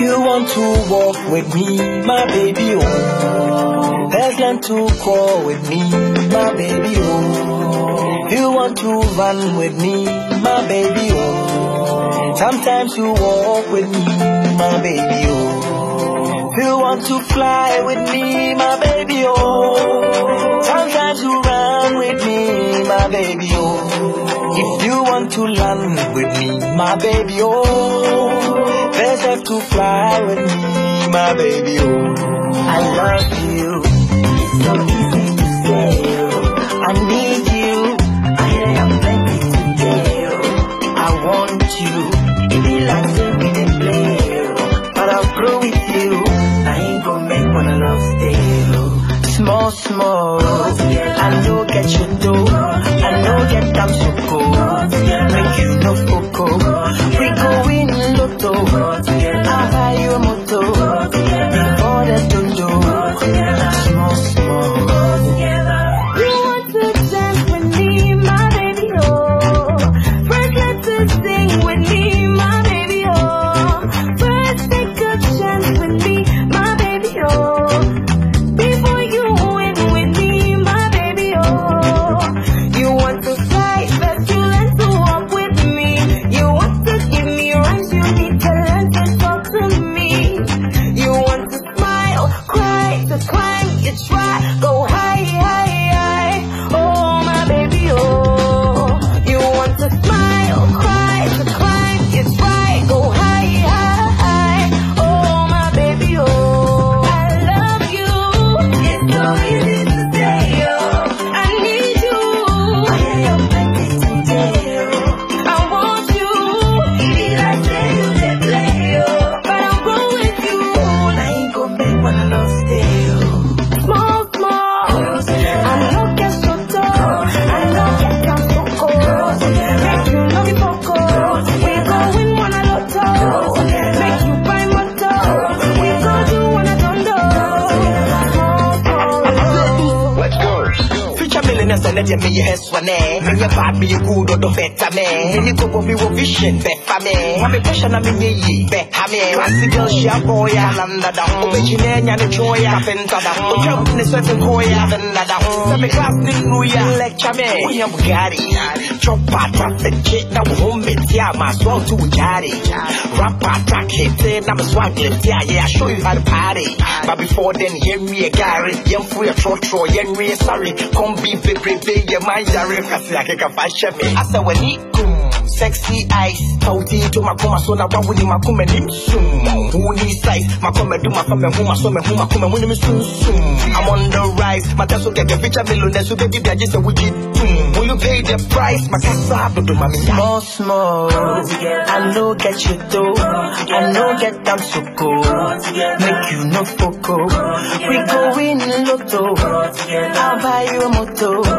You want to walk with me, my baby, oh. There's land to crawl with me, my baby, oh. You want to run with me, my baby, oh. Sometimes you walk with me, my baby, oh. You want to fly with me, my baby, oh. Sometimes you run with me, my baby, oh. If you want to land with me, my baby, oh. There's have to fly with me, my baby, oh. I love you. It's so easy to say, oh. Future millionaires and let me your head swan eh. Me your bad be good or do better me. Any go go vision fa me. Wa me pressure na me nye yi be ha me. Classy girl she a boy ya landa da. Obejine nya ne choy ya penta da. Otra ne sweat ko ya landa da. Say me class ya lecture me. We am Bugatti. Na wo home it ya my to jari. Rapper track na me swag ya yeah I show you how to party. But before then hear me a a me sorry. Come be baby baby your mind jare kasi akeka fashion me. Asa wani kum. Sexy eyes, tauti to makoma so na wa wuni makoma nim sum. Wuni size, makoma do my makoma huma so me huma kuma me sum sum. I'm on the rise, my taso get the feature millionaire so baby I just a wiki tum. Will you pay the price? My casa do do mami. Small small, I know get you though. I know get them so cool. Make you no foco. We go in lotto. I'll buy you a moto.